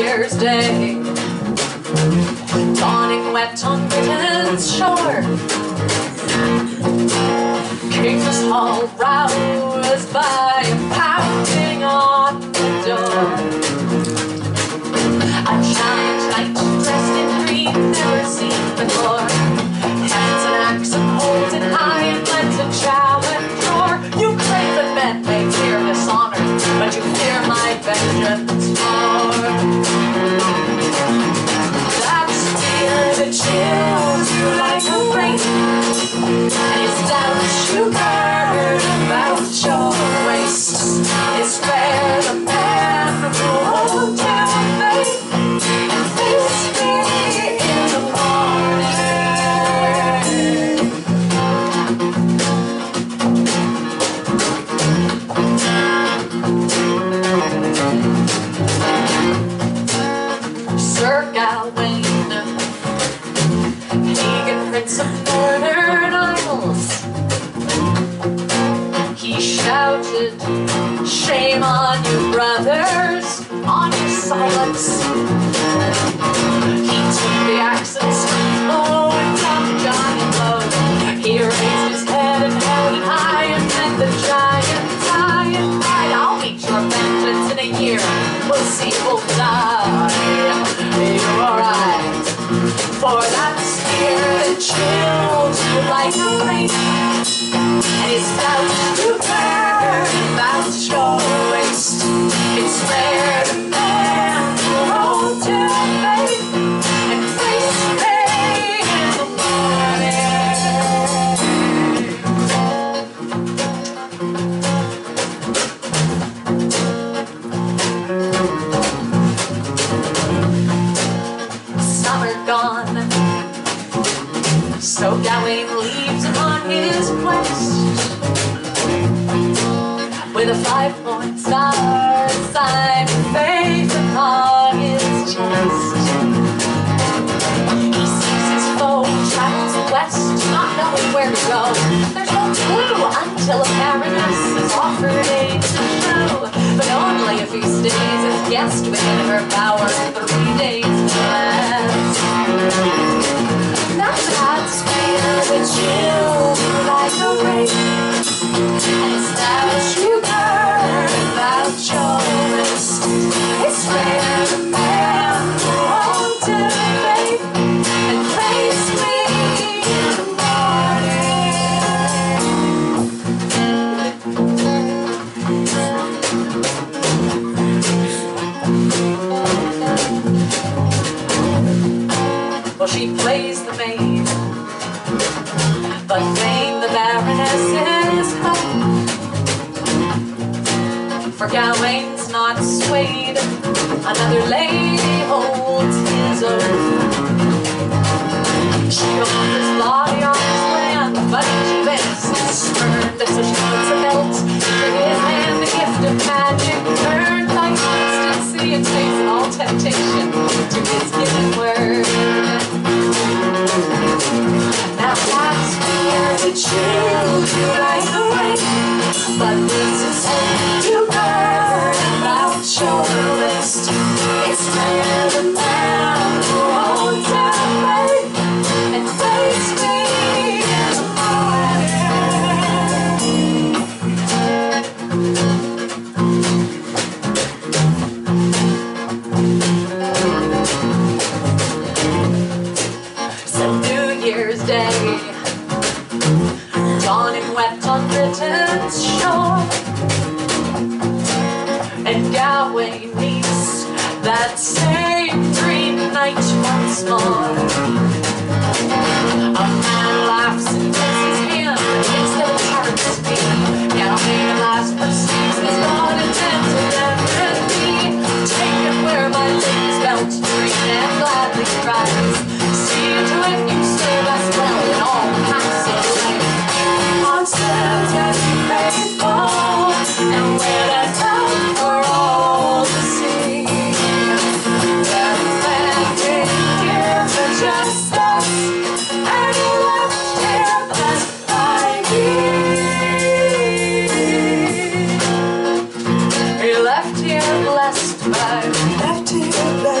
Year's Day. Dawning wet on Britain's shore. King's Hall roused Sir Gawain, pagan prince of northern isles. He shouted, shame on you brothers, on your silence. He took the axe and struck low and dropped the giant low. He raised his head and held it high and met the eye and cried, I'll meet your vengeance in a year. We'll see who'll die. For that that chills you like rain And it's doubt you burn So leaves upon his quest With a five-point star sign faith upon his chest. He sees his foe, travels west, not knowing where to go. There's no clue until a baroness is offered aid to show But only if he stays as guest within her bower three days less she plays the maid, but vain the baroness's hope. For Gawain's not swayed, another lady but more.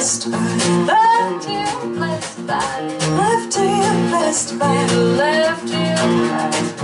blessed. By Left you blessed by Left you blessed by Left you blessed. by